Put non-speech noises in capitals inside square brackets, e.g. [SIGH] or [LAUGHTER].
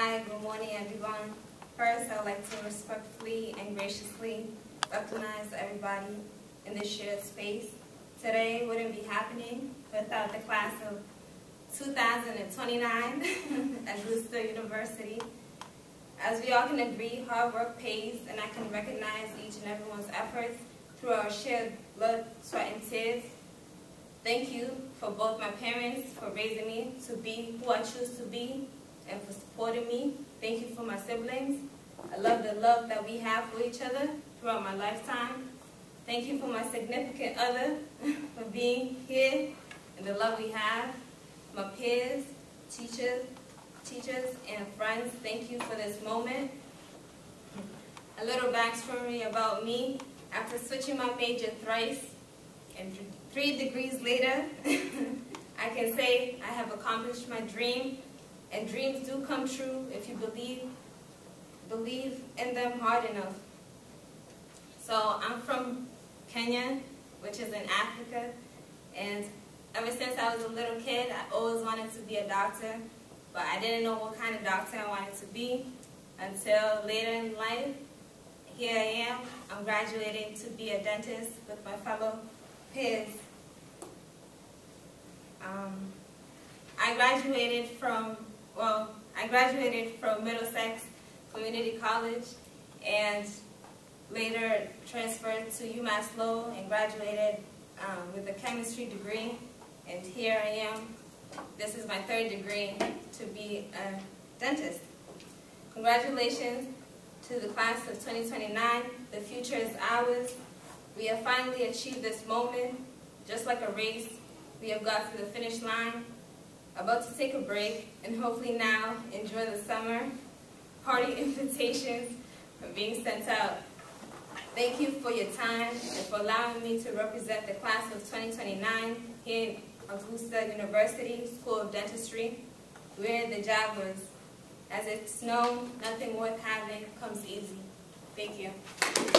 Hi, good morning, everyone. First, I'd like to respectfully and graciously recognize everybody in this shared space. Today wouldn't be happening without the class of 2029 [LAUGHS] at Brewster University. As we all can agree, hard work pays, and I can recognize each and everyone's efforts through our shared blood, sweat, and tears. Thank you for both my parents for raising me to be who I choose to be supporting me. Thank you for my siblings. I love the love that we have for each other throughout my lifetime. Thank you for my significant other [LAUGHS] for being here and the love we have. My peers, teachers, teachers, and friends, thank you for this moment. A little backstory about me. After switching my major thrice and three degrees later, [LAUGHS] I can say I have accomplished my dream and dreams do come true if you believe believe in them hard enough. So I'm from Kenya, which is in Africa, and ever since I was a little kid, I always wanted to be a doctor, but I didn't know what kind of doctor I wanted to be until later in life. Here I am. I'm graduating to be a dentist with my fellow peers. Um, I graduated from well, I graduated from Middlesex Community College and later transferred to UMass Lowell and graduated um, with a chemistry degree. And here I am. This is my third degree to be a dentist. Congratulations to the class of 2029. The future is ours. We have finally achieved this moment. Just like a race, we have got to the finish line about to take a break, and hopefully now enjoy the summer. Party [LAUGHS] invitations are being sent out. Thank you for your time and for allowing me to represent the class of 2029 here at Augusta University School of Dentistry. We're the Jaguars. As it's known, nothing worth having comes easy. Thank you.